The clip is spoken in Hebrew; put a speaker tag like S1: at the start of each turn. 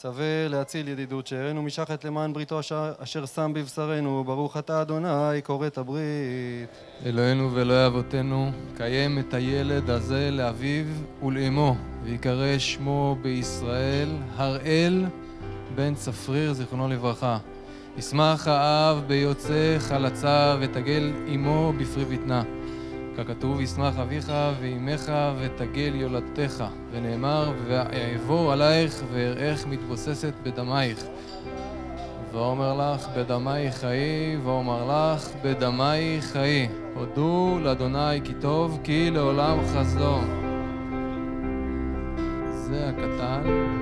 S1: צווה להציל ידידות שאירנו משחת למען בריתו אשר, שם בבשרנו, ברוך אתה אדוני, כורת הברית.
S2: אלוהינו ואלוהי אבותינו, קיים את הילד הזה לאביו ולאמו, ויקרא שמו בישראל הראל בן צפריר, זיכרונו לברכה. ישמח האב ביוצא חלציו, ותגל אמו בפרי בטנה. ככתוב, ישמח אביך ואימך ותגל יולדתך, ונאמר, ואעבור עלייך ואראך מתבוססת בדמייך. ואומר לך, בדמי חיי, ואומר לך, בדמי חיי. הודו לאדוני כי טוב, כי לעולם חסדו. זה הקטן.